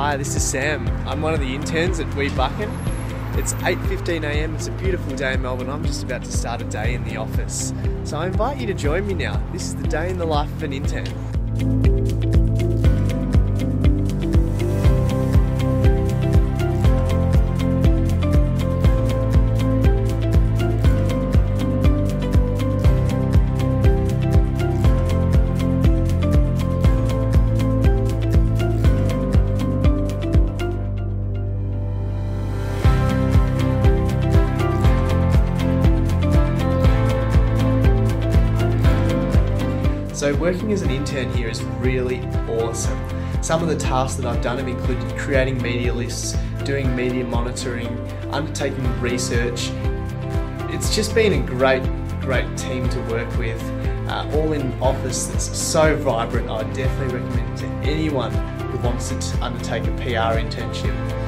Hi, this is Sam. I'm one of the interns at WE Buchan. It's 8.15am, it's a beautiful day in Melbourne. I'm just about to start a day in the office. So I invite you to join me now. This is the day in the life of an intern. So working as an intern here is really awesome. Some of the tasks that I've done have included creating media lists, doing media monitoring, undertaking research. It's just been a great, great team to work with. Uh, all in office that's so vibrant. I definitely recommend it to anyone who wants to undertake a PR internship.